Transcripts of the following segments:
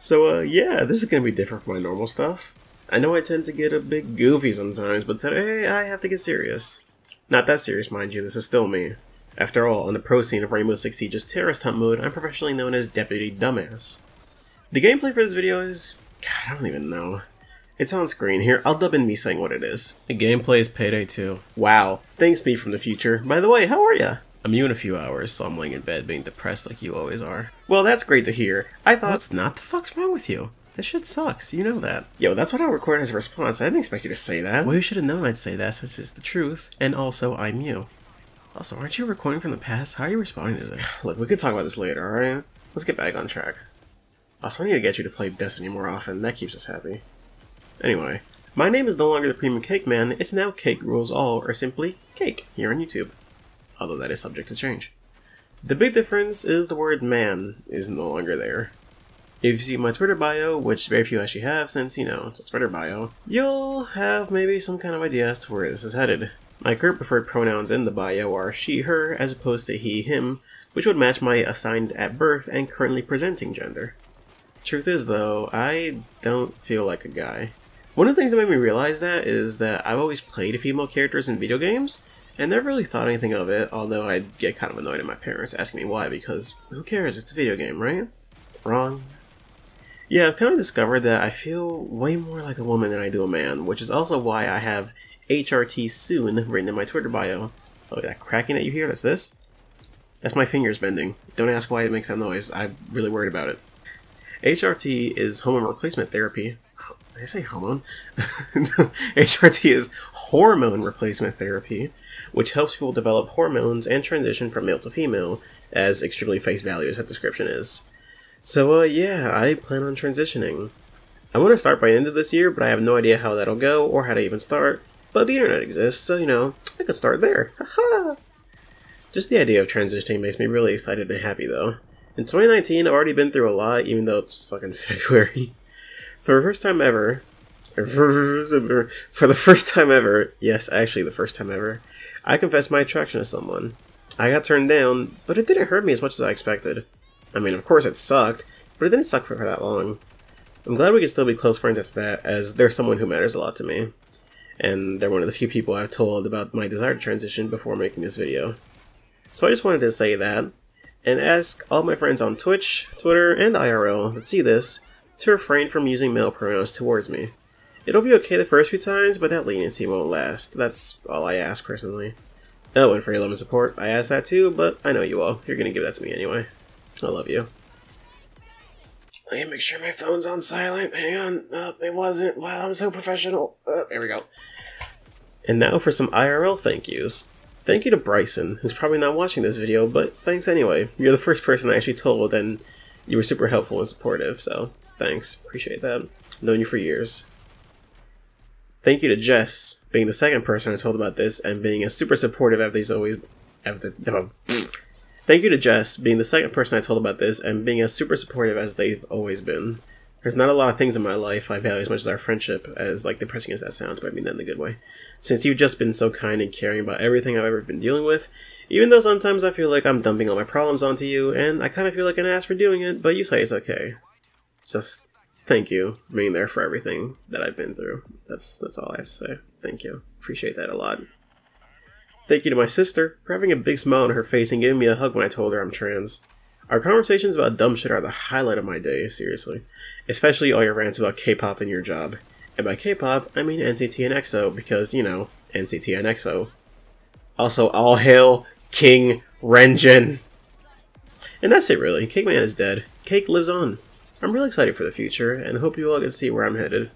So, uh, yeah, this is gonna be different from my normal stuff. I know I tend to get a bit goofy sometimes, but today I have to get serious. Not that serious, mind you, this is still me. After all, on the pro scene of Rainbow Six Siege's Terrorist Hunt mode, I'm professionally known as Deputy Dumbass. The gameplay for this video is... God, I don't even know. It's on screen here, I'll dub in me saying what it is. The gameplay is Payday 2. Wow, thanks me from the future. By the way, how are ya? I'm you in a few hours, so I'm laying in bed being depressed like you always are. Well, that's great to hear. I thought, what's not the fuck's wrong with you? This shit sucks, you know that. Yo, that's what I recorded as a response. I didn't expect you to say that. Well, you should have known I'd say that since it's the truth, and also I'm you. Also, aren't you recording from the past? How are you responding to this? Look, we could talk about this later, alright? Let's get back on track. Also, I need to get you to play Destiny more often. That keeps us happy. Anyway, my name is no longer the Premium Cake Man, it's now Cake Rules All, or simply Cake, here on YouTube. Although that is subject to change. The big difference is the word man is no longer there. If you see my Twitter bio, which very few actually have since, you know, it's a Twitter bio, you'll have maybe some kind of idea as to where this is headed. My current preferred pronouns in the bio are she, her, as opposed to he, him, which would match my assigned at birth and currently presenting gender. Truth is, though, I don't feel like a guy. One of the things that made me realize that is that I've always played female characters in video games, and never really thought anything of it, although I'd get kind of annoyed at my parents asking me why, because who cares, it's a video game, right? Wrong. Yeah, I've kind of discovered that I feel way more like a woman than I do a man, which is also why I have HRT soon written in my Twitter bio. Oh, that cracking that you hear, that's this? That's my fingers bending. Don't ask why it makes that noise, I'm really worried about it. HRT is hormone replacement therapy, did I say hormone? HRT is hormone replacement therapy, which helps people develop hormones and transition from male to female, as extremely face value as that description is. So, uh, yeah, I plan on transitioning. I want to start by the end of this year, but I have no idea how that'll go or how to even start. But the internet exists, so you know, I could start there. Haha! Just the idea of transitioning makes me really excited and happy, though. In 2019, I've already been through a lot, even though it's fucking February. For the first time ever, for the first time ever, yes, actually the first time ever, I confessed my attraction to someone. I got turned down, but it didn't hurt me as much as I expected. I mean, of course it sucked, but it didn't suck for that long. I'm glad we can still be close friends after that, as they're someone who matters a lot to me. And they're one of the few people I've told about my desire to transition before making this video. So I just wanted to say that, and ask all my friends on Twitch, Twitter, and IRL that see this to refrain from using male pronouns towards me. It'll be okay the first few times, but that leniency won't last. That's all I ask personally. And for your love and support, I ask that too, but I know you all. You're gonna give that to me anyway. I love you. Let make sure my phone's on silent. Hang on. Uh, it wasn't. Wow, I'm so professional. Uh, there we go. And now for some IRL thank yous. Thank you to Bryson, who's probably not watching this video, but thanks anyway. You're the first person I actually told, and you were super helpful and supportive, so Thanks. Appreciate that. Known you for years. Thank you to Jess, being the second person I told about this and being as super supportive as these always. Thank you to Jess, being the second person I told about this and being as super supportive as they've always been. There's not a lot of things in my life I value as much as our friendship, as like depressing as that sounds, but I mean that in a good way. Since you've just been so kind and caring about everything I've ever been dealing with, even though sometimes I feel like I'm dumping all my problems onto you, and I kind of feel like an ass for doing it, but you say it's okay just thank you for being there for everything that I've been through. That's that's all I have to say. Thank you. Appreciate that a lot. Thank you to my sister for having a big smile on her face and giving me a hug when I told her I'm trans. Our conversations about dumb shit are the highlight of my day, seriously. Especially all your rants about K-pop and your job. And by K-pop, I mean NCT and EXO, because, you know, NCT and EXO. Also, all hail King Renjun! And that's it really, Cake Man is dead. Cake lives on. I'm really excited for the future, and hope you all can see where I'm headed.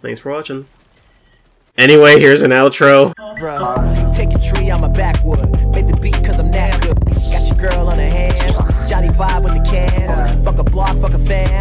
Thanks for watching. Anyway, here's an outro. Take a tree, I'm a backwood. Made the beat cause I'm that good. Got your girl on her hands. Johnny vibe with the cans. Fuck a block, fuck a fan.